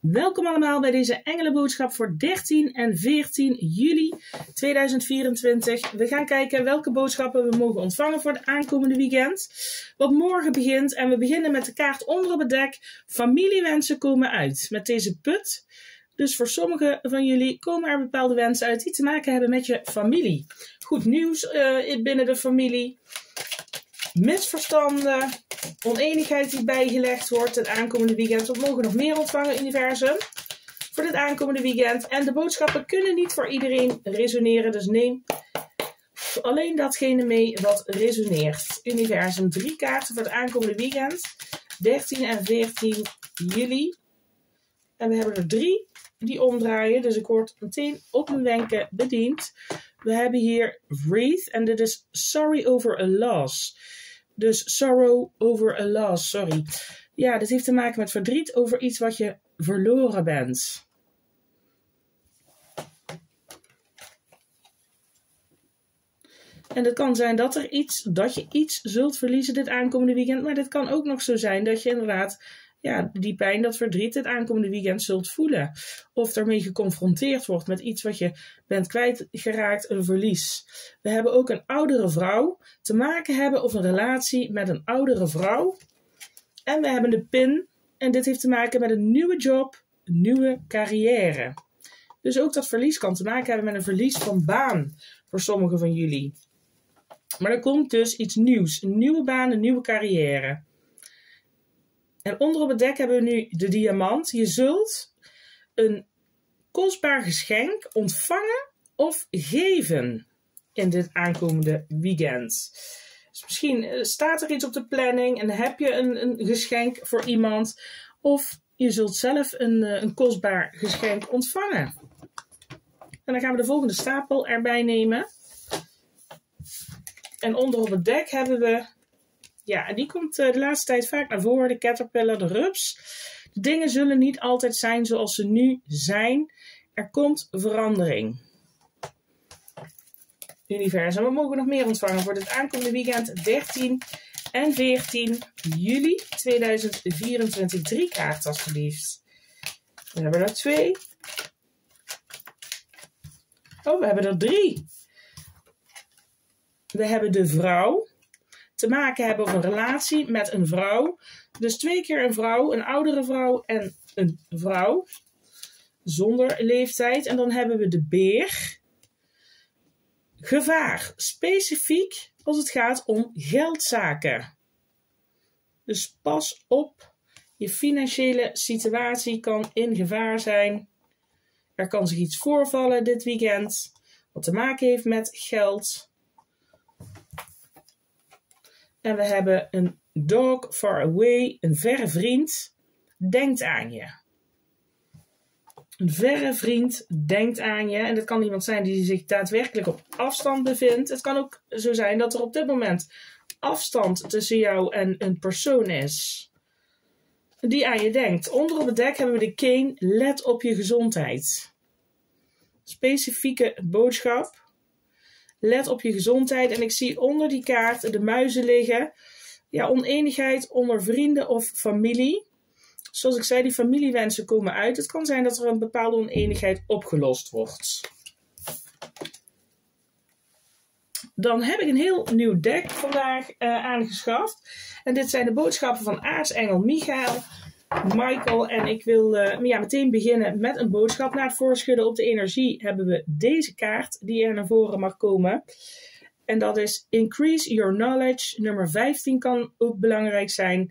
Welkom allemaal bij deze Engelenboodschap voor 13 en 14 juli 2024. We gaan kijken welke boodschappen we mogen ontvangen voor het aankomende weekend. Wat morgen begint en we beginnen met de kaart onder op het dek. Familiewensen komen uit met deze put. Dus voor sommigen van jullie komen er bepaalde wensen uit die te maken hebben met je familie. Goed nieuws uh, binnen de familie. Misverstanden, oneenigheid die bijgelegd wordt het aankomende weekend. We mogen nog meer ontvangen, universum, voor dit aankomende weekend. En de boodschappen kunnen niet voor iedereen resoneren, dus neem alleen datgene mee wat resoneert. Universum, drie kaarten voor het aankomende weekend. 13 en 14 juli. En we hebben er drie die omdraaien, dus ik word meteen op mijn wenken bediend. We hebben hier Wreath en dit is Sorry Over a Loss. Dus sorrow over a loss, sorry. Ja, dit heeft te maken met verdriet over iets wat je verloren bent. En het kan zijn dat er iets, dat je iets zult verliezen dit aankomende weekend. Maar dit kan ook nog zo zijn dat je inderdaad ja, die pijn, dat verdriet het aankomende weekend zult voelen. Of daarmee geconfronteerd wordt met iets wat je bent kwijtgeraakt, een verlies. We hebben ook een oudere vrouw te maken hebben of een relatie met een oudere vrouw. En we hebben de pin en dit heeft te maken met een nieuwe job, een nieuwe carrière. Dus ook dat verlies kan te maken hebben met een verlies van baan voor sommigen van jullie. Maar er komt dus iets nieuws, een nieuwe baan, een nieuwe carrière. En onder op het dek hebben we nu de diamant. Je zult een kostbaar geschenk ontvangen of geven in dit aankomende weekend. Dus misschien eh, staat er iets op de planning en heb je een, een geschenk voor iemand. Of je zult zelf een, eh, een kostbaar geschenk ontvangen. En dan gaan we de volgende stapel erbij nemen. En onder op het dek hebben we ja, en die komt eh, de laatste tijd vaak naar voren. De caterpillar, de rups. De dingen zullen niet altijd zijn zoals ze nu zijn. Er komt verandering. Universum, we mogen nog meer ontvangen voor het aankomende weekend 13 en 14 juli 2024. Drie kaarten alsjeblieft. We hebben er twee. Oh, we hebben er drie. We hebben de vrouw te maken hebben of een relatie met een vrouw. Dus twee keer een vrouw, een oudere vrouw en een vrouw zonder leeftijd. En dan hebben we de beer. Gevaar, specifiek als het gaat om geldzaken. Dus pas op, je financiële situatie kan in gevaar zijn. Er kan zich iets voorvallen dit weekend wat te maken heeft met geld. En we hebben een dog far away, een verre vriend, denkt aan je. Een verre vriend denkt aan je. En dat kan iemand zijn die zich daadwerkelijk op afstand bevindt. Het kan ook zo zijn dat er op dit moment afstand tussen jou en een persoon is. Die aan je denkt. Onder op het dek hebben we de Kane. Let op je gezondheid. Specifieke boodschap. Let op je gezondheid. En ik zie onder die kaart de muizen liggen. Ja, oneenigheid onder vrienden of familie. Zoals ik zei, die familiewensen komen uit. Het kan zijn dat er een bepaalde oneenigheid opgelost wordt. Dan heb ik een heel nieuw deck vandaag uh, aangeschaft. En dit zijn de boodschappen van aartsengel Michael. Michael. En ik wil uh, ja, meteen beginnen met een boodschap. Na het voorschudden op de energie hebben we deze kaart die er naar voren mag komen. En dat is Increase Your Knowledge. Nummer 15 kan ook belangrijk zijn.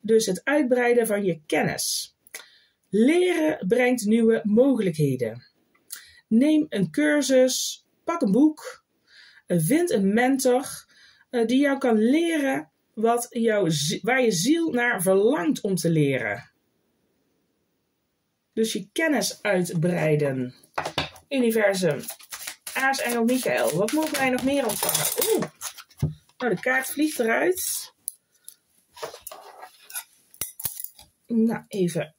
Dus het uitbreiden van je kennis. Leren brengt nieuwe mogelijkheden. Neem een cursus, pak een boek, vind een mentor uh, die jou kan leren wat jouw, waar je ziel naar verlangt om te leren. Dus je kennis uitbreiden. Universum. Aartsengel Michael. Wat mogen wij nog meer ontvangen? Oeh. Nou, de kaart vliegt eruit. Nou, even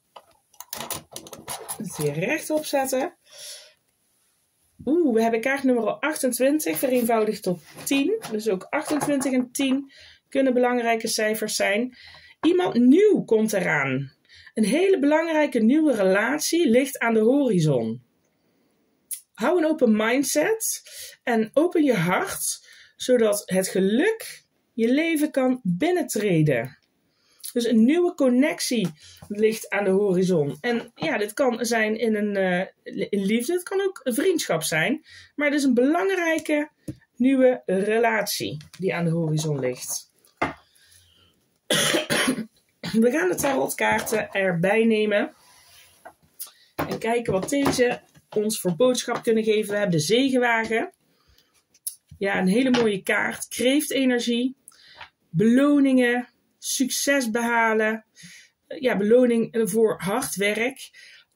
het weer rechtop zetten. Oeh, we hebben kaart nummer 28 vereenvoudigd tot 10. Dus ook 28 en 10 kunnen belangrijke cijfers zijn. Iemand nieuw komt eraan. Een hele belangrijke nieuwe relatie ligt aan de horizon. Hou een open mindset en open je hart, zodat het geluk je leven kan binnentreden. Dus een nieuwe connectie ligt aan de horizon. En ja, dit kan zijn in een uh, in liefde, het kan ook vriendschap zijn. Maar het is een belangrijke nieuwe relatie die aan de horizon ligt. We gaan de tarotkaarten erbij nemen. En kijken wat deze ons voor boodschap kunnen geven. We hebben de zegenwagen. Ja, een hele mooie kaart. Kreeftenergie. Beloningen. Succes behalen. Ja, beloning voor hard werk.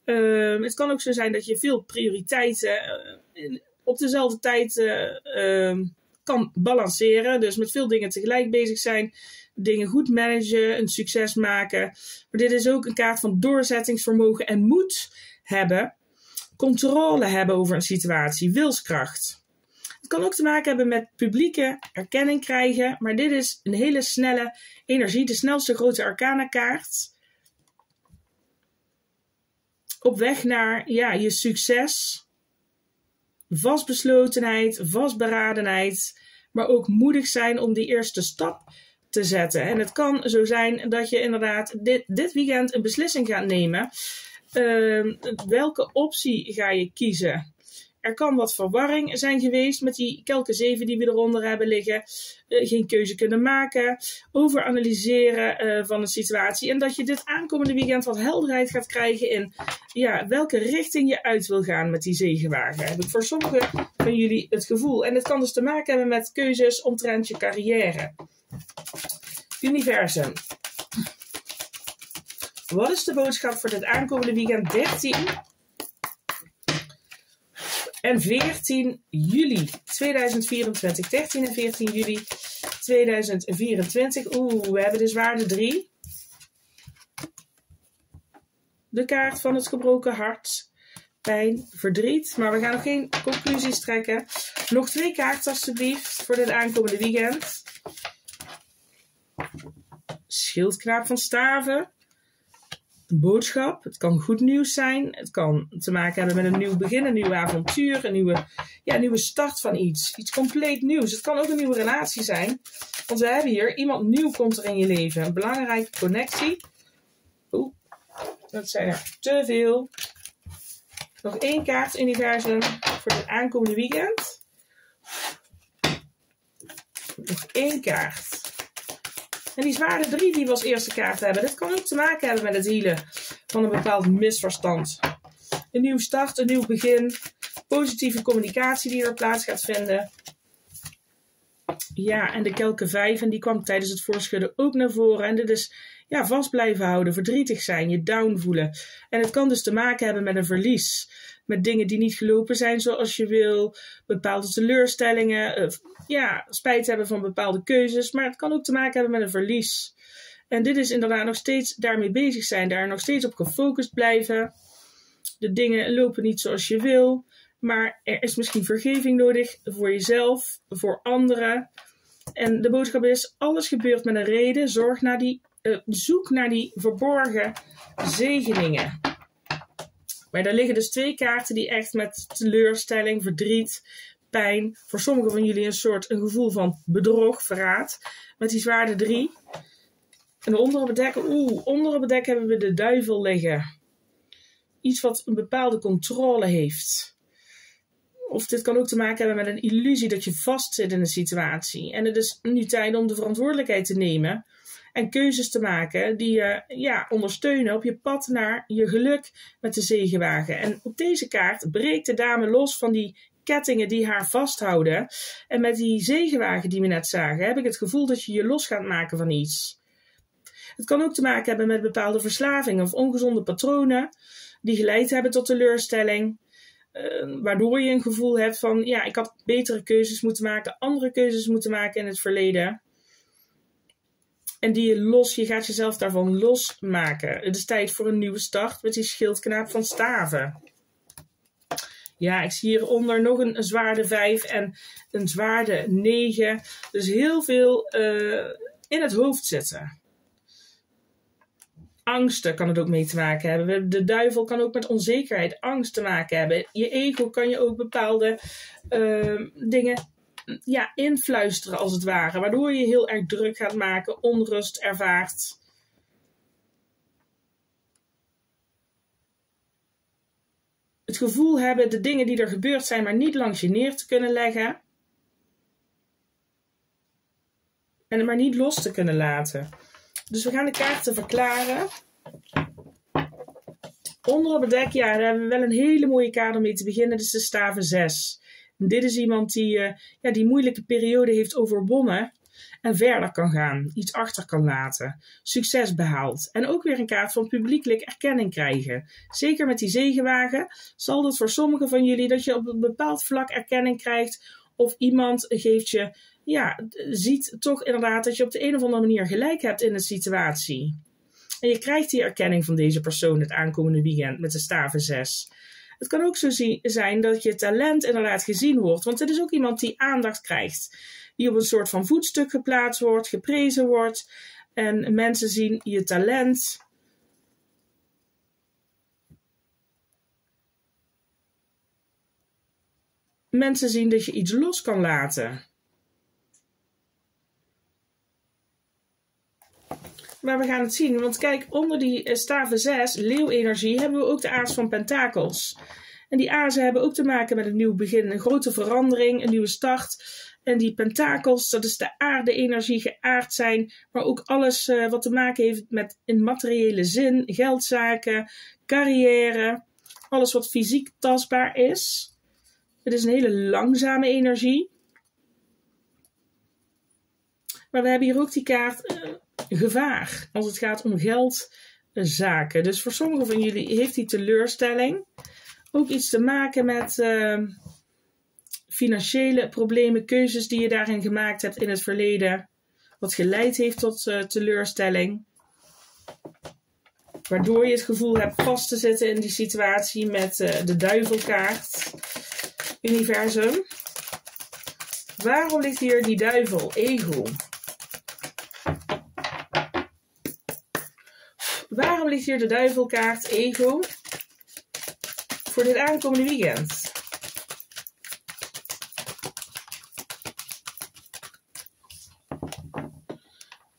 Ehm, het kan ook zo zijn dat je veel prioriteiten uh, op dezelfde tijd uh, kan balanceren. Dus met veel dingen tegelijk bezig zijn. Dingen goed managen, een succes maken. Maar dit is ook een kaart van doorzettingsvermogen en moed hebben. Controle hebben over een situatie, wilskracht. Het kan ook te maken hebben met publieke erkenning krijgen. Maar dit is een hele snelle energie. De snelste grote arcana kaart. Op weg naar ja, je succes vastbeslotenheid, vastberadenheid, maar ook moedig zijn om die eerste stap te zetten. En het kan zo zijn dat je inderdaad dit, dit weekend een beslissing gaat nemen. Uh, welke optie ga je kiezen? Er kan wat verwarring zijn geweest met die kelke 7 die we eronder hebben liggen. Uh, geen keuze kunnen maken. Overanalyseren uh, van een situatie. En dat je dit aankomende weekend wat helderheid gaat krijgen in ja, welke richting je uit wil gaan met die zegenwagen. Heb ik voor sommigen van jullie het gevoel. En het kan dus te maken hebben met keuzes omtrent je carrière. Universum. Wat is de boodschap voor dit aankomende weekend 13 en 14 juli 2024. 13 en 14 juli 2024. Oeh, we hebben de zwaarde 3. De kaart van het gebroken hart. Pijn, verdriet. Maar we gaan nog geen conclusies trekken. Nog twee kaarten alstublieft voor dit aankomende weekend. Schildknaap van staven boodschap. Het kan goed nieuws zijn. Het kan te maken hebben met een nieuw begin, een nieuw avontuur, een nieuwe, ja, een nieuwe start van iets. Iets compleet nieuws. Het kan ook een nieuwe relatie zijn. Want we hebben hier iemand nieuw komt er in je leven. Een belangrijke connectie. Oeh, dat zijn er te veel. Nog één kaart universum voor het aankomende weekend. Nog één kaart. En die zware drie die we als eerste kaart hebben, dat kan ook te maken hebben met het healen van een bepaald misverstand. Een nieuw start, een nieuw begin, positieve communicatie die er plaats gaat vinden. Ja, en de kelke 5, en die kwam tijdens het voorschudden ook naar voren. En dit is ja, vast blijven houden, verdrietig zijn, je down voelen. En het kan dus te maken hebben met een verlies. Met dingen die niet gelopen zijn zoals je wil, bepaalde teleurstellingen, eh, ja, spijt hebben van bepaalde keuzes. Maar het kan ook te maken hebben met een verlies. En dit is inderdaad nog steeds daarmee bezig zijn, daar nog steeds op gefocust blijven. De dingen lopen niet zoals je wil, maar er is misschien vergeving nodig voor jezelf, voor anderen. En de boodschap is: alles gebeurt met een reden. Zorg naar die, uh, zoek naar die verborgen zegeningen. Maar er liggen dus twee kaarten die echt met teleurstelling, verdriet, pijn, voor sommigen van jullie een soort een gevoel van bedrog, verraad. Met die zwaarde drie. En onder op het dek, oeh, onder op het dek hebben we de duivel liggen. Iets wat een bepaalde controle heeft. Of dit kan ook te maken hebben met een illusie dat je vastzit in een situatie. En het is nu tijd om de verantwoordelijkheid te nemen en keuzes te maken die je ja, ondersteunen op je pad naar je geluk met de zegenwagen. En op deze kaart breekt de dame los van die kettingen die haar vasthouden. En met die zegenwagen die we net zagen, heb ik het gevoel dat je je los gaat maken van iets. Het kan ook te maken hebben met bepaalde verslavingen of ongezonde patronen die geleid hebben tot teleurstelling. Uh, waardoor je een gevoel hebt van, ja, ik had betere keuzes moeten maken, andere keuzes moeten maken in het verleden. En die je los, je gaat jezelf daarvan losmaken. Het is tijd voor een nieuwe start met die schildknaap van staven. Ja, ik zie hieronder nog een, zwaarde 5 en een zwaarde 9. Dus heel veel uh, in het hoofd zitten. angsten kan het ook mee te maken hebben. De duivel kan ook met onzekerheid, angst te maken hebben. Je ego kan je ook bepaalde uh, dingen ja, influisteren als het ware. Waardoor je heel erg druk gaat maken, onrust ervaart. Het gevoel hebben de dingen die er gebeurd zijn, maar niet langs je neer te kunnen leggen. En het maar niet los te kunnen laten. Dus we gaan de kaarten verklaren. Onder op het dek, ja, daar hebben we wel een hele mooie kaart om mee te beginnen. Is de staven 6. Dit is iemand die uh, ja, die moeilijke periode heeft overwonnen en verder kan gaan, iets achter kan laten, succes behaalt en ook weer een kaart van publiekelijk erkenning krijgen. Zeker met die zegenwagen zal dat voor sommigen van jullie dat je op een bepaald vlak erkenning krijgt of iemand geeft je ja, ziet toch inderdaad dat je op de een of andere manier gelijk hebt in de situatie. En je krijgt die erkenning van deze persoon het aankomende weekend met de staven 6. Het kan ook zo zijn dat je talent inderdaad gezien wordt, want het is ook iemand die aandacht krijgt. Die op een soort van voetstuk geplaatst wordt, geprezen wordt. En mensen zien je talent. Mensen zien dat je iets los kan laten. Maar we gaan het zien. Want kijk, onder die eh, staven 6, leeuwenergie, hebben we ook de aas van pentakels. En die azen hebben ook te maken met een nieuw begin, een grote verandering, een nieuwe start. En die pentakels, dat is de aarde-energie, geaard zijn, maar ook alles uh, wat te maken heeft met in materiële zin, geldzaken, carrière, alles wat fysiek tastbaar is. Het is een hele langzame energie. Maar we hebben hier ook die kaart uh, gevaar als het gaat om geldzaken. Dus voor sommigen van jullie heeft die teleurstelling ook iets te maken met uh, financiële problemen, keuzes die je daarin gemaakt hebt in het verleden, wat geleid heeft tot uh, teleurstelling. Waardoor je het gevoel hebt vast te zitten in die situatie met uh, de duivelkaart. Universum. Waarom ligt hier die duivel? Ego. De duivelkaart ego voor dit aankomende weekend?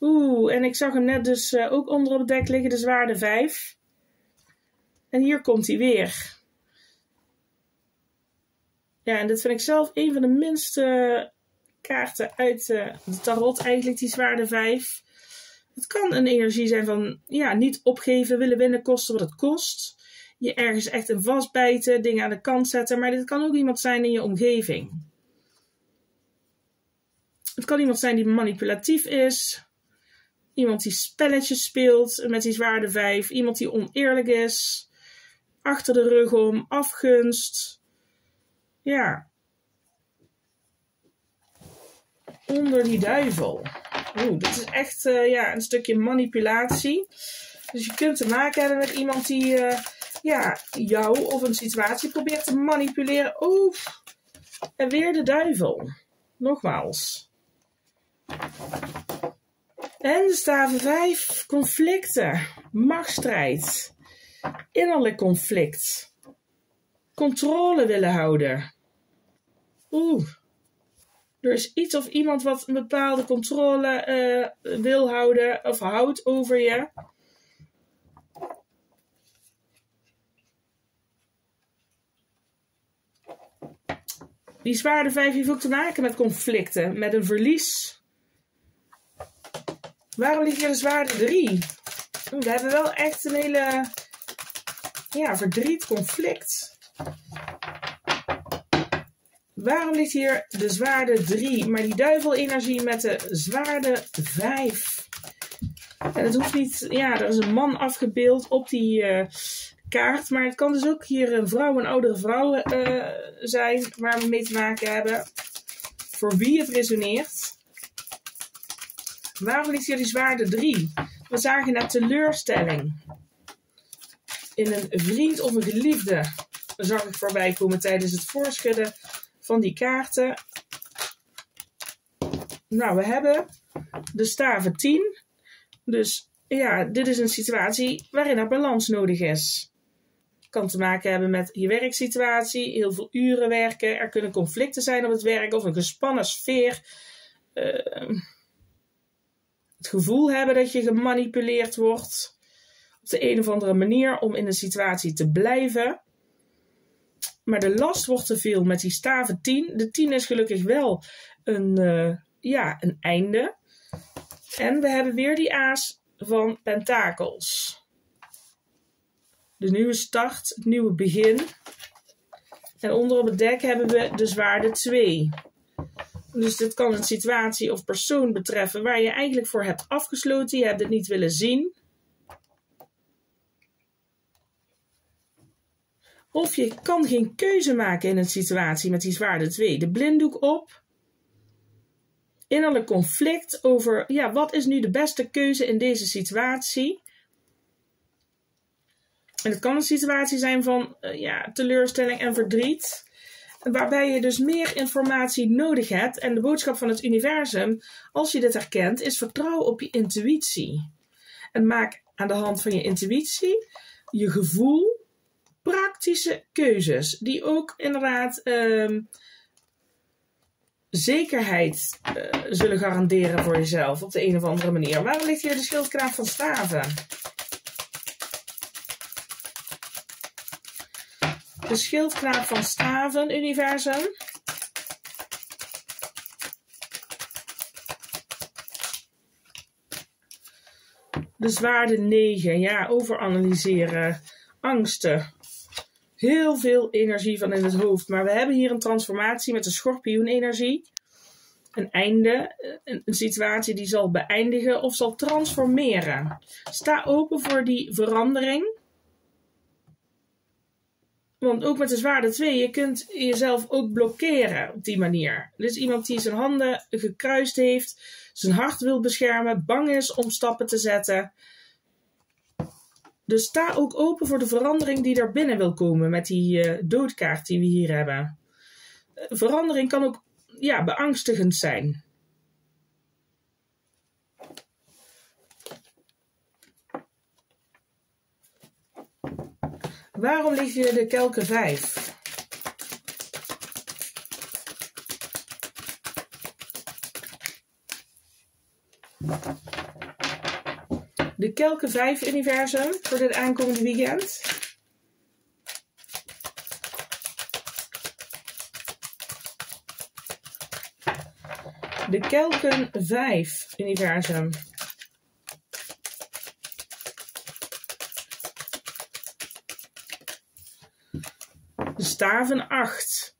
Oeh, en ik zag hem net dus uh, ook onder op het dek liggen, de zwaarde 5. En hier komt hij weer. Ja, en dit vind ik zelf een van de minste kaarten uit uh, de tarot, eigenlijk die zwaarde 5. Het kan een energie zijn van ja, niet opgeven, willen winnen, kosten wat het kost. Je ergens echt in vastbijten, dingen aan de kant zetten. Maar dit kan ook iemand zijn in je omgeving. Het kan iemand zijn die manipulatief is. Iemand die spelletjes speelt met die zwaarde vijf. Iemand die oneerlijk is. Achter de rug om, afgunst. Ja. Onder die duivel. Oeh, dit is echt uh, ja, een stukje manipulatie. Dus je kunt te maken hebben met iemand die uh, ja, jou of een situatie probeert te manipuleren. Oeh, en weer de duivel. Nogmaals. En de staven 5, conflicten, machtsstrijd, innerlijk conflict, controle willen houden. Oeh, er is iets of iemand wat een bepaalde controle uh, wil houden of houdt over je. Die zwaarde 5 heeft ook te maken met conflicten, met een verlies. Waarom ligt hier de zwaarde 3? We hebben wel echt een hele ja, verdriet, conflict. Waarom ligt hier de zwaarde 3, maar die duivelenergie met de zwaarde 5? En het hoeft niet, ja, er is een man afgebeeld op die uh, kaart, maar het kan dus ook hier een vrouw, een oudere vrouw uh, zijn waar we mee te maken hebben. Voor wie het resoneert. Waarom ligt hier die zwaarde 3? We zagen net teleurstelling. In een vriend of een geliefde zag ik voorbij komen tijdens het voorschudden van die kaarten. Nou, we hebben de staven 10. Dus ja, dit is een situatie waarin er balans nodig is. Kan te maken hebben met je werksituatie, heel veel uren werken. Er kunnen conflicten zijn op het werk of een gespannen sfeer. Uh, het gevoel hebben dat je gemanipuleerd wordt op de een of andere manier om in een situatie te blijven. Maar de last wordt te veel met die staven 10. De 10 is gelukkig wel een, uh, ja, een einde. En we hebben weer die aas van pentakels. De nieuwe start, het nieuwe begin. En onder op het dek hebben we de zwaarde 2. Dus dit kan een situatie of persoon betreffen waar je eigenlijk voor hebt afgesloten. Je hebt het niet willen zien. Of je kan geen keuze maken in een situatie met die zwaarde 2. De blinddoek op. Innerlijk conflict over ja, wat is nu de beste keuze in deze situatie. En het kan een situatie zijn van uh, ja, teleurstelling en verdriet waarbij je dus meer informatie nodig hebt. En de boodschap van het universum, als je dit herkent, is vertrouw op je intuïtie. En maak aan de hand van je intuïtie, je gevoel, praktische keuzes. Die ook inderdaad uh, zekerheid uh, zullen garanderen voor jezelf op de een of andere manier. Waarom ligt hier de schildkraaf van staven? De schildknaap van Staven universum. De zwaarde 9. Ja, overanalyseren. Angsten. Heel veel energie van in het hoofd. Maar we hebben hier een transformatie met de schorpioenenergie. Een einde, een, een situatie die zal beëindigen of zal transformeren. Sta open voor die verandering. Want ook met de zwaarde 2, je kunt jezelf ook blokkeren op die manier. Dus iemand die zijn handen gekruist heeft, zijn hart wil beschermen, bang is om stappen te zetten. Dus sta ook open voor de verandering die er binnen wil komen met die uh, doodkaart die we hier hebben. Verandering kan ook ja, beangstigend zijn. Waarom ligt hier de kelke 5? De kelke 5 universum voor dit aankomende weekend. De kelken 5 universum. staven 8.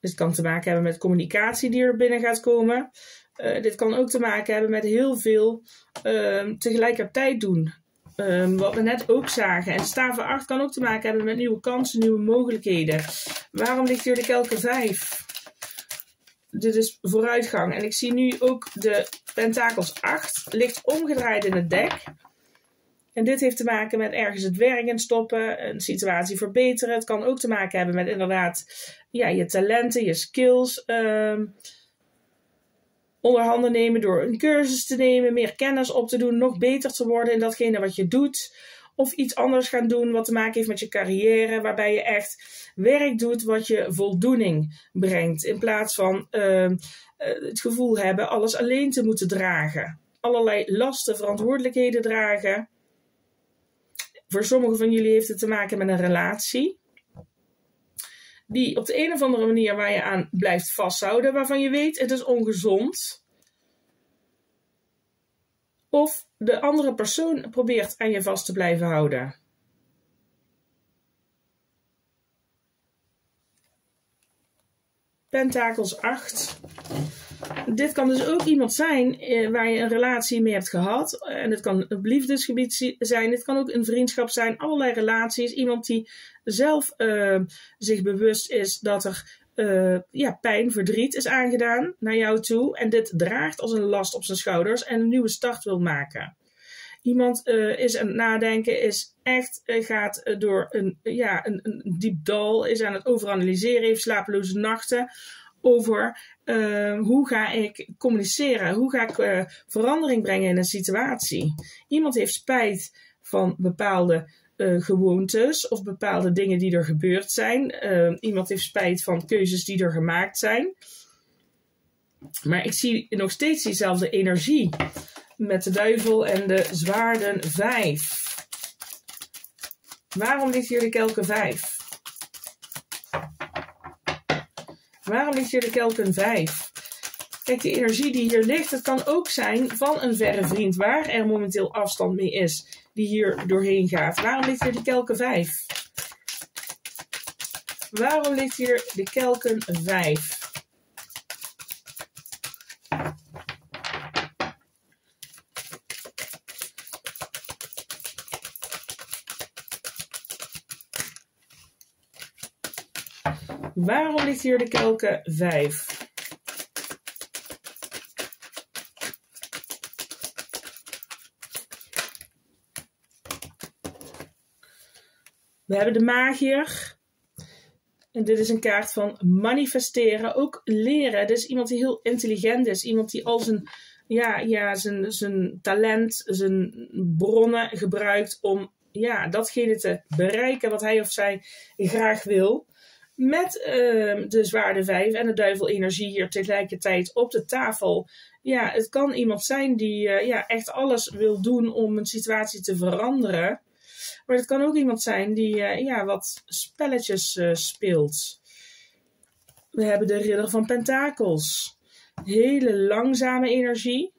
Dit kan te maken hebben met communicatie die er binnen gaat komen. Uh, dit kan ook te maken hebben met heel veel uh, tegelijkertijd doen. Um, wat we net ook zagen. En staven 8 kan ook te maken hebben met nieuwe kansen, nieuwe mogelijkheden. Waarom ligt hier de kelke 5? Dit is vooruitgang. En ik zie nu ook de pentakels 8 ligt omgedraaid in het dek. En dit heeft te maken met ergens het werk in stoppen, een situatie verbeteren. Het kan ook te maken hebben met inderdaad ja, je talenten, je skills. Um, onder handen nemen door een cursus te nemen, meer kennis op te doen, nog beter te worden in datgene wat je doet. Of iets anders gaan doen wat te maken heeft met je carrière, waarbij je echt werk doet wat je voldoening brengt. In plaats van uh, het gevoel hebben alles alleen te moeten dragen. Allerlei lasten, verantwoordelijkheden dragen. Voor sommigen van jullie heeft het te maken met een relatie. Die op de een of andere manier waar je aan blijft vasthouden, waarvan je weet het is ongezond. Of de andere persoon probeert aan je vast te blijven houden. Pentakels 8. Dit kan dus ook iemand zijn eh, waar je een relatie mee hebt gehad. En het kan een liefdesgebied zijn, het kan ook een vriendschap zijn, allerlei relaties. Iemand die zelf uh, zich bewust is dat er uh, ja, pijn, verdriet is aangedaan naar jou toe. En dit draagt als een last op zijn schouders en een nieuwe start wil maken. Iemand is aan het nadenken, is echt, gaat door een, ja, een, een diep dal, is aan het overanalyseren, heeft slapeloze nachten over uh, hoe ga ik communiceren, hoe ga ik uh, verandering brengen in een situatie. Iemand heeft spijt van bepaalde uh, gewoontes of bepaalde dingen die er gebeurd zijn. iemand heeft spijt van keuzes die er gemaakt zijn. Maar ik zie nog steeds diezelfde energie met de duivel en de zwaarden 5. Waarom hier de kelken 5? Waarom ligt hier de kelken 5? Kijk, de energie die hier ligt, het kan ook zijn van een verre vriend waar er momenteel afstand mee is, die hier doorheen gaat. Waarom ligt hier de kelken 5? Waarom ligt hier de kelken 5? Waarom ligt hier de kelken 5? We hebben de magier. En dit is een kaart van manifesteren. Ook leren. Is iemand die heel intelligent is. Iemand die al zijn, ja, ja, zijn, zijn talent, zijn bronnen gebruikt om ja, datgene te bereiken wat hij of zij graag wil met uh, de zwaarde 5 en de duivelenergie hier tegelijkertijd op de tafel. Ja, het kan iemand zijn die uh, ja, echt alles wil doen om een situatie te veranderen. Maar het kan ook iemand zijn die uh, ja, wat spelletjes uh, speelt. We hebben de ridder van pentakels. Hele langzame energie.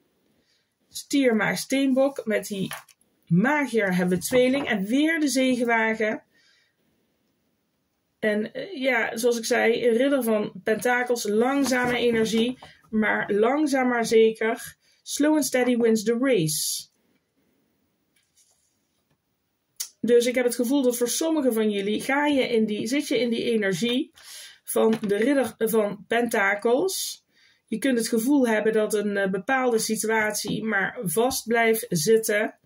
Stier, maar steenbok. Met die magier hebben we tweeling. En weer de zegenwagen. En eh, ja, zoals ik zei, ridder van pentakels, langzame energie, maar langzaam maar zeker. Slow and steady wins the race. Dus ik heb het gevoel dat voor sommigen van jullie ga je in die, zit je in die energie van de ridder van pentakels. Je kunt het gevoel hebben dat een eh, bepaalde situatie maar vast blijft zitten.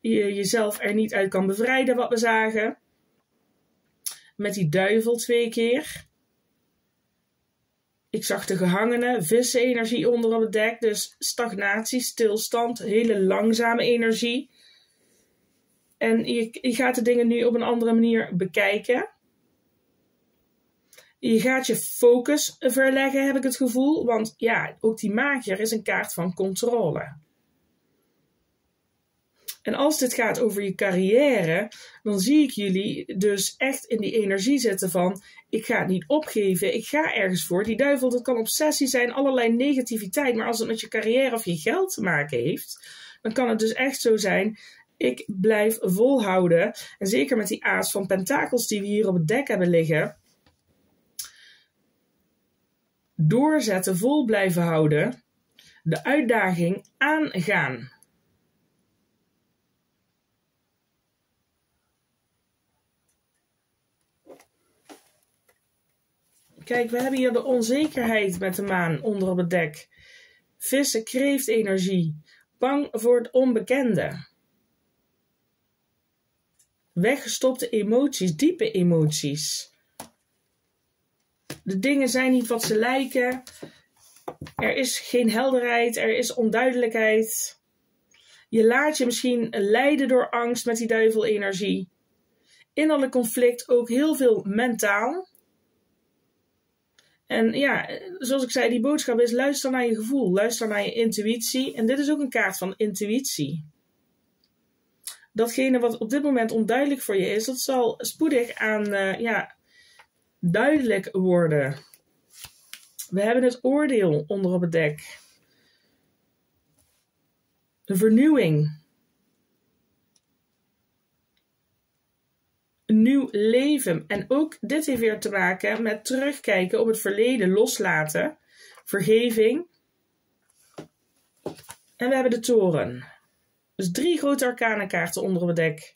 Je jezelf er niet uit kan bevrijden, wat we zagen met die duivel twee keer. Ik zag de gehangene, vissenenergie onder op het dek. Dus stagnatie, stilstand, hele langzame energie. En je, je gaat de dingen nu op een andere manier bekijken. Je gaat je focus verleggen, heb ik het gevoel. Want ja, ook die magier is een kaart van controle. En als dit gaat over je carrière, dan zie ik jullie dus echt in die energie zitten van: ik ga het niet opgeven, ik ga ergens voor. Die duivel, dat kan obsessie zijn, allerlei negativiteit. Maar als het met je carrière of je geld te maken heeft, dan kan het dus echt zo zijn. Ik blijf volhouden. En zeker met die aas van pentakels die we hier op het dek hebben liggen. Doorzetten, vol blijven houden. De uitdaging aangaan. Kijk, we hebben hier de onzekerheid met de maan onder op het dek. Vissen kreeft energie. Bang voor het onbekende. Weggestopte emoties, diepe emoties. De dingen zijn niet wat ze lijken. Er is geen helderheid, er is onduidelijkheid. Je laat je misschien leiden door angst met die duivelenergie. Innerlijk conflict ook heel veel mentaal. En ja, zoals ik zei, die boodschap is luister naar je gevoel, luister naar je intuïtie. En dit is ook een kaart van intuïtie. Datgene wat op dit moment onduidelijk voor je is, dat zal spoedig aan uh, ja, duidelijk worden. We hebben het oordeel onder op het dek. De vernieuwing. Nieuw leven. En ook dit heeft weer te maken met terugkijken op het verleden, loslaten, vergeving. En we hebben de toren. Dus drie grote arcanenkaarten onder het dek.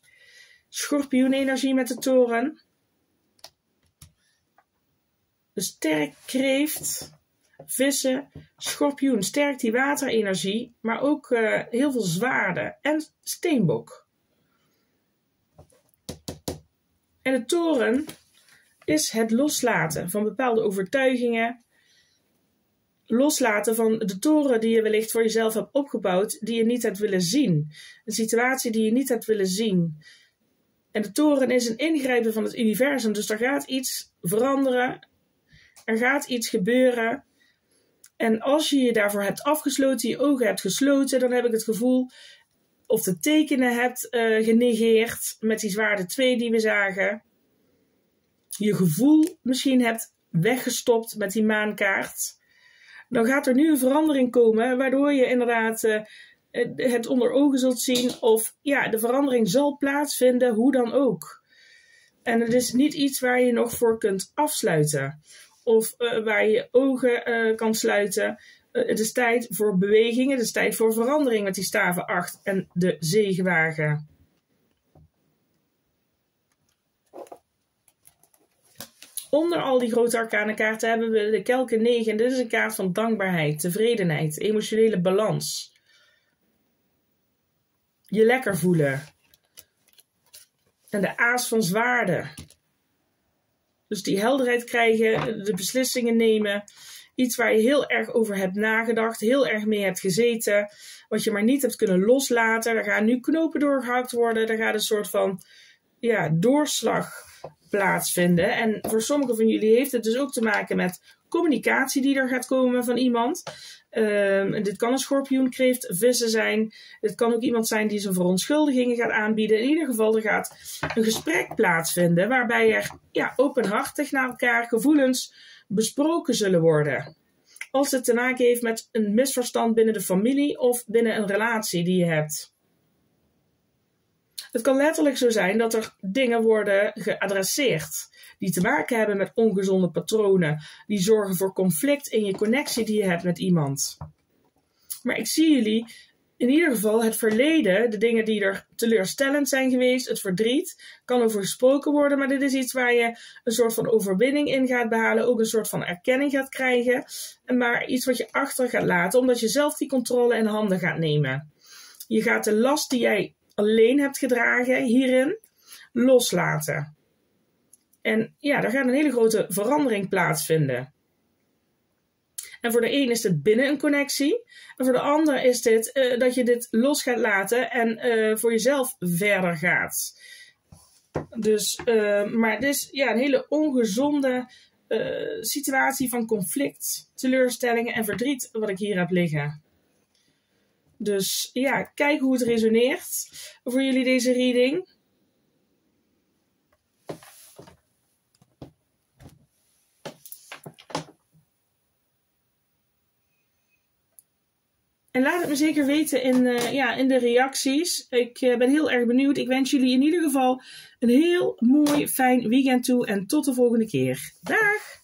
Schorpioenenergie met de toren. De sterk kreeft, vissen, schorpioen. Sterk die waterenergie, maar ook uh, heel veel zwaarden. En steenbok. En de toren is het loslaten van bepaalde overtuigingen, loslaten van de toren die je wellicht voor jezelf hebt opgebouwd, die je niet hebt willen zien. Een situatie die je niet hebt willen zien. En de toren is een ingrijpen van het universum, dus er gaat iets veranderen. Er gaat iets gebeuren. En als je je daarvoor hebt afgesloten, je ogen hebt gesloten, dan heb ik het gevoel, of de tekenen hebt uh, genegeerd met die zwaarde 2 die we zagen. Je gevoel misschien hebt weggestopt met die maankaart. Dan gaat er nu een verandering komen, waardoor je inderdaad uh, het onder ogen zult zien. Of ja, de verandering zal plaatsvinden, hoe dan ook. En het is niet iets waar je nog voor kunt afsluiten. Of uh, waar je ogen kan sluiten. Het is tijd voor beweging. Het is tijd voor verandering met die staven 8 en de zegenwagen. Onder al die grote arcane kaarten hebben we de Kelken 9. Dit is een kaart van dankbaarheid, tevredenheid, emotionele balans. Je lekker voelen. En de aas van zwaarden. Dus die helderheid krijgen, de beslissingen nemen. Iets waar je heel erg over hebt nagedacht, heel erg mee hebt gezeten. Wat je maar niet hebt kunnen loslaten. Er gaan nu knopen doorgehakt worden. Er gaat een soort van ja, doorslag plaatsvinden. En voor sommigen van jullie heeft het dus ook te maken met communicatie die er gaat komen van iemand. Um, dit kan een schorpioen, kreeft, vissen zijn. Het kan ook iemand zijn die zijn verontschuldigingen gaat aanbieden. In ieder geval, er gaat een gesprek plaatsvinden waarbij er ja, openhartig naar elkaar gevoelens besproken zullen worden. Als het te maken heeft met een misverstand binnen de familie of binnen een relatie die je hebt. Het kan letterlijk zo zijn dat er dingen worden geadresseerd die te maken hebben met ongezonde patronen, die zorgen voor conflict in je connectie die je hebt met iemand. Maar ik zie jullie in ieder geval het verleden, de dingen die er teleurstellend zijn geweest, het verdriet, kan over gesproken worden, maar dit is iets waar je een soort van overwinning in gaat behalen, ook een soort van erkenning gaat krijgen, maar iets wat je achter gaat laten, omdat je zelf die controle in handen gaat nemen. Je gaat de last die jij alleen hebt gedragen hierin loslaten. En ja, daar gaat een hele grote verandering plaatsvinden. En voor de een is het binnen een connectie. En voor de ander is dit uh, dat je dit los gaat laten en uh, voor jezelf verder gaat. Dus, uh, maar het is ja, een hele ongezonde situatie van conflict, teleurstellingen en verdriet wat ik hier heb liggen. Dus ja, kijk hoe het resoneert voor jullie deze reading. En laat het me zeker weten in, uh, ja, in de reacties. Ik uh, ben heel erg benieuwd. Ik wens jullie in ieder geval een heel mooi, fijn weekend toe. En tot de volgende keer. Dag!